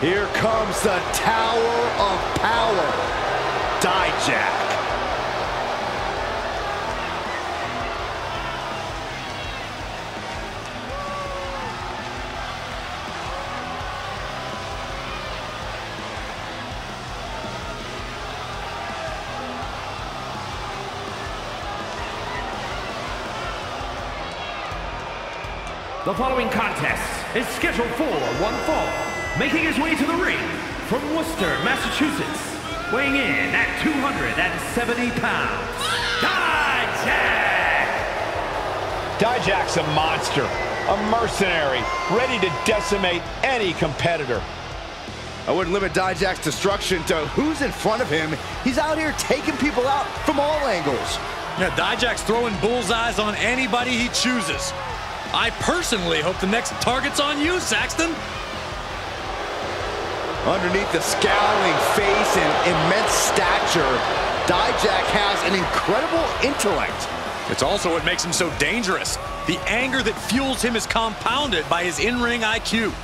Here comes the Tower of Power. Dijak. The following contest is scheduled for one fall. Making his way to the ring from Worcester, Massachusetts, weighing in at 270 pounds, Dijak! Dijak's a monster, a mercenary, ready to decimate any competitor. I wouldn't limit Dijak's destruction to who's in front of him. He's out here taking people out from all angles. Yeah, Dijak's throwing bullseyes on anybody he chooses. I personally hope the next target's on you, Saxton. Underneath the scowling face and immense stature, Dijak has an incredible intellect. It's also what makes him so dangerous. The anger that fuels him is compounded by his in-ring IQ.